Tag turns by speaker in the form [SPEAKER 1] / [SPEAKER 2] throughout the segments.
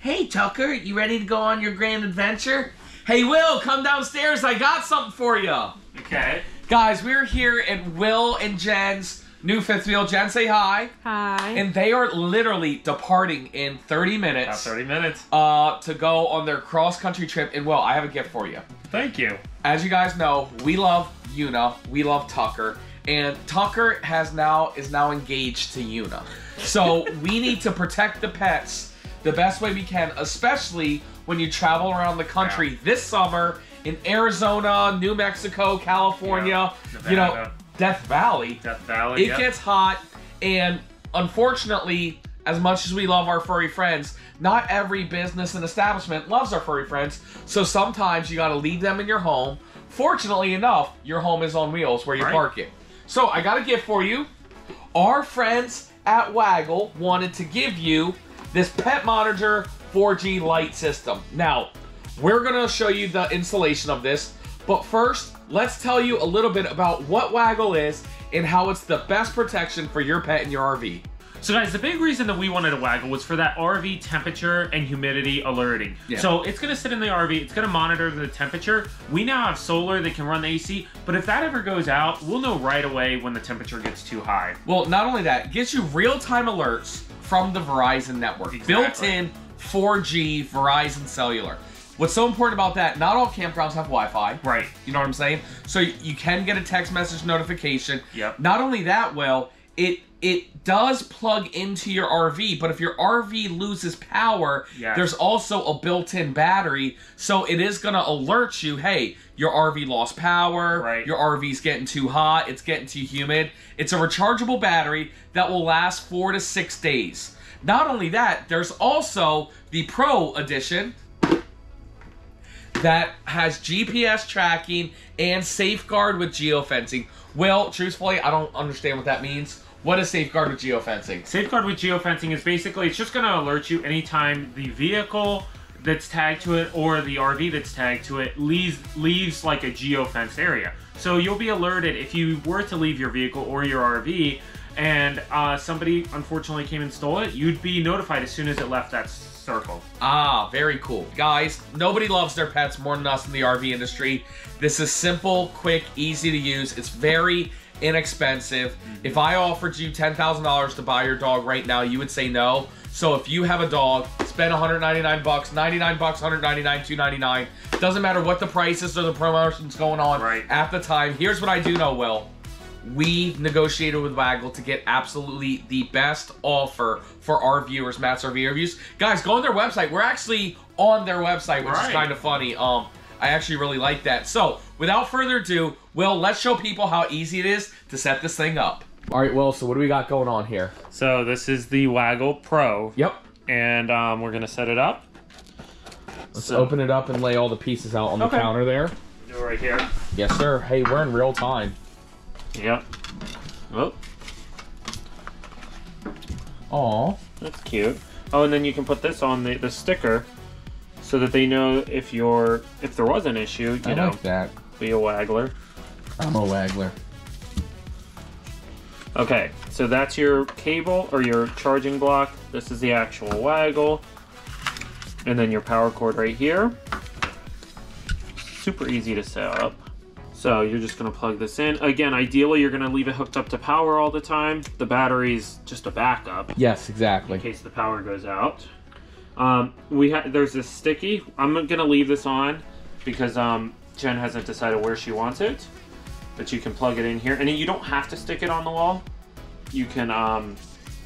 [SPEAKER 1] Hey, Tucker, you ready to go on your grand adventure? Hey, Will, come downstairs. I got something for you.
[SPEAKER 2] Okay.
[SPEAKER 1] Guys, we're here at Will and Jen's new fifth wheel. Jen, say hi.
[SPEAKER 3] Hi.
[SPEAKER 1] And they are literally departing in 30
[SPEAKER 2] About
[SPEAKER 1] minutes
[SPEAKER 2] 30 minutes.
[SPEAKER 1] uh, to go on their cross country trip. And Will, I have a gift for you.
[SPEAKER 2] Thank you.
[SPEAKER 1] As you guys know, we love Una. We love Tucker. And Tucker has now is now engaged to Una. So we need to protect the pets the best way we can, especially when you travel around the country
[SPEAKER 2] Yeah.
[SPEAKER 1] this summer in Arizona, New Mexico, California,
[SPEAKER 2] Yeah,
[SPEAKER 1] you know, Death Valley.
[SPEAKER 2] Death Valley.
[SPEAKER 1] It
[SPEAKER 2] yep.
[SPEAKER 1] gets hot, and unfortunately, as much as we love our furry friends, not every business and establishment loves our furry friends. So sometimes you got to leave them in your home. Fortunately enough, your home is on wheels where you
[SPEAKER 2] Right.
[SPEAKER 1] park it. So I got a gift for you. Our friends at Waggle wanted to give you this Pet Monitor 4G Lite system. Now, we're going to show you the installation of this, but first, let's tell you a little bit about what Waggle is and how it's the best protection for your pet in your RV.
[SPEAKER 2] So guys, the big reason that we wanted a waggle was for that RV temperature and humidity alerting.
[SPEAKER 1] Yeah.
[SPEAKER 2] So it's gonna sit in the RV, it's gonna monitor the temperature. We now have solar that can run the AC, but if that ever goes out, we'll know right away when the temperature gets too high.
[SPEAKER 1] Well, not only that, it gives you real-time alerts from the Verizon network.
[SPEAKER 2] Exactly.
[SPEAKER 1] Built-in 4G Verizon cellular. What's so important about that, not all campgrounds have Wi-Fi.
[SPEAKER 2] Right.
[SPEAKER 1] You know what I'm saying? So you can get a text message notification.
[SPEAKER 2] Yep.
[SPEAKER 1] Not only that, well, it it does plug into your RV, but if your RV loses power,
[SPEAKER 2] Yes.
[SPEAKER 1] there's also a built-in battery, so it is gonna alert you, hey, your RV lost power,
[SPEAKER 2] Right.
[SPEAKER 1] your RV's getting too hot, it's getting too humid. It's a rechargeable battery that will last four to six days. Not only that, there's also the Pro Edition that has GPS tracking and safeguard with geofencing. Well, truthfully, I don't understand what that means. What is safeguard with geofencing?
[SPEAKER 2] Safeguard with geofencing is basically it's just going to alert you anytime the vehicle that's tagged to it or the RV that's tagged to it leaves leaves like a geofenced area. So you'll be alerted if you were to leave your vehicle or your RV and uh, somebody unfortunately came and stole it, you'd be notified as soon as it left that circle.
[SPEAKER 1] Ah, very cool. Guys, nobody loves their pets more than us in the RV industry. This is simple, quick, easy to use. It's very inexpensive. If I offered you $10,000 to buy your dog right now, you would say no. So if you have a dog, spend 199 bucks, 99 bucks, 199, 299. Doesn't matter what the prices or the promotions going on
[SPEAKER 2] Right.
[SPEAKER 1] at the time. Here's what I do know, Will. We negotiated with Waggle to get absolutely the best offer for our viewers, Matt's RV reviews. Guys, go on their website. We're actually on their website, which is kind of funny. Um, I actually really like that. So, without further ado, Will, let's show people how easy it is to set this thing up. All right, Will. So, what do we got going on here?
[SPEAKER 2] So this is the Waggle Pro
[SPEAKER 1] Yep.
[SPEAKER 2] and um, we're going to set it up.
[SPEAKER 1] Let's
[SPEAKER 2] So-
[SPEAKER 1] open it up and lay all the pieces out on the counter there.
[SPEAKER 2] Do it right here.
[SPEAKER 1] Yes, sir. Hey, we're in real time.
[SPEAKER 2] Yep. Oh,
[SPEAKER 1] Aw.
[SPEAKER 2] That's cute. Oh, and then you can put this on the, the sticker so that they know if you're if there was an issue, you
[SPEAKER 1] I
[SPEAKER 2] know,
[SPEAKER 1] like that.
[SPEAKER 2] be a waggler.
[SPEAKER 1] I'm a waggler.
[SPEAKER 2] Okay, so that's your cable or your charging block. This is the actual waggle. And then your power cord right here. Super easy to set up. So you're just gonna plug this in. Again, ideally you're gonna leave it hooked up to power all the time. The battery's just a backup.
[SPEAKER 1] Yes, exactly.
[SPEAKER 2] in case the power goes out. Um, we ha- there's this sticky. I'm gonna leave this on because um, Jen hasn't decided where she wants it, but you can plug it in here, and you don't have to stick it on the wall. You can, um,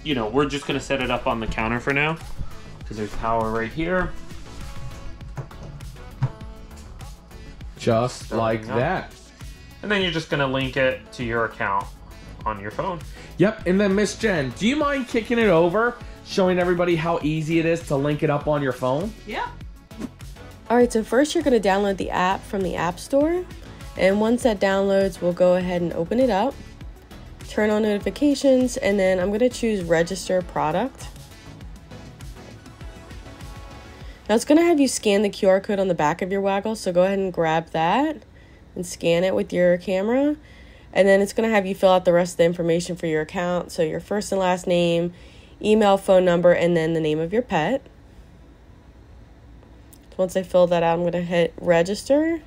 [SPEAKER 2] you know, we're just gonna set it up on the counter for now because there's power right here.
[SPEAKER 1] Just like
[SPEAKER 2] up.
[SPEAKER 1] that.
[SPEAKER 2] And then you're just gonna link it to your account on your phone.
[SPEAKER 1] Yep, and then Miss Jen, do you mind kicking it over, showing everybody how easy it is to link it up on your phone?
[SPEAKER 3] Yeah.
[SPEAKER 4] All right, so first you're going to download the app from the App Store. And once that downloads, we'll go ahead and open it up, turn on notifications, and then I'm going to choose register product. Now it's going to have you scan the QR code on the back of your waggle, so go ahead and grab that and scan it with your camera. And then it's going to have you fill out the rest of the information for your account, so your first and last name, email, phone number, and then the name of your pet. Once I fill that out, I'm going to hit register.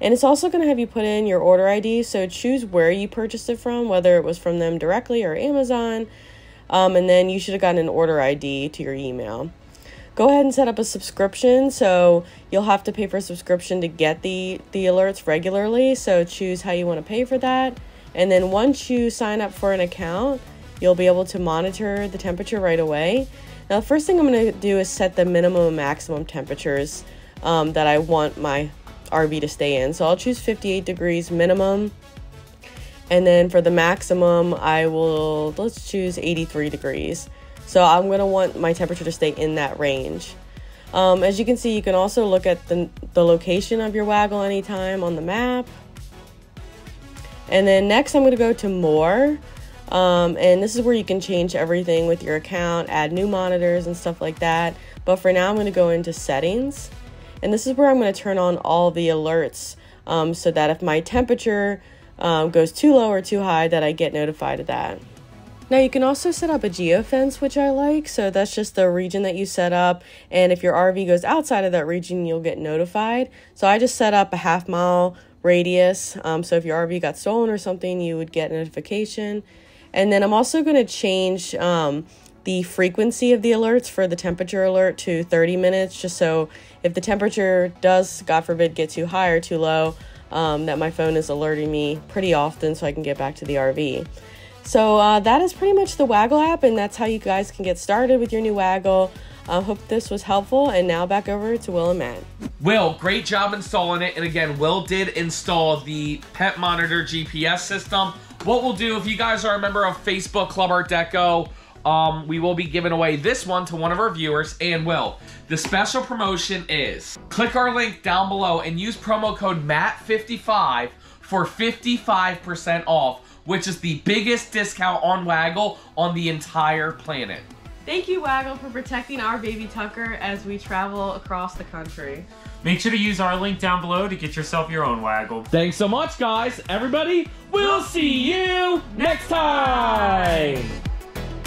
[SPEAKER 4] And it's also going to have you put in your order ID. So choose where you purchased it from, whether it was from them directly or Amazon. Um, and then you should have gotten an order ID to your email. Go ahead and set up a subscription. So you'll have to pay for a subscription to get the, the alerts regularly. So choose how you want to pay for that. And then once you sign up for an account, you'll be able to monitor the temperature right away. Now, the first thing I'm going to do is set the minimum and maximum temperatures um, that I want my RV to stay in. So I'll choose 58 degrees minimum. And then for the maximum, I will, let's choose 83 degrees. So I'm going to want my temperature to stay in that range. Um, as you can see, you can also look at the, the location of your waggle anytime on the map. And then next I'm going to go to more. Um, and this is where you can change everything with your account, add new monitors and stuff like that. But for now, I'm going to go into settings. And this is where I'm going to turn on all the alerts um, so that if my temperature um, goes too low or too high, that I get notified of that. Now you can also set up a geofence, which I like. So that's just the region that you set up. And if your RV goes outside of that region, you'll get notified. So I just set up a half mile radius. Um, so if your RV got stolen or something, you would get a notification. And then I'm also going to change um, the frequency of the alerts for the temperature alert to 30 minutes, just so if the temperature does, God forbid, get too high or too low, um, that my phone is alerting me pretty often so I can get back to the RV. So uh, that is pretty much the Waggle app, and that's how you guys can get started with your new Waggle. I uh, hope this was helpful, and now back over to Will and Matt.
[SPEAKER 1] Will, great job installing it. And again, Will did install the Pet Monitor GPS system. What we'll do, if you guys are a member of Facebook Club Art Deco, um, we will be giving away this one to one of our viewers. And Will, the special promotion is click our link down below and use promo code MATT55 for 55% off, which is the biggest discount on Waggle on the entire planet.
[SPEAKER 4] Thank you, Waggle, for protecting our baby Tucker as we travel across the country.
[SPEAKER 2] Make sure to use our link down below to get yourself your own Waggle.
[SPEAKER 1] Thanks so much, guys. Everybody, we'll see you next time.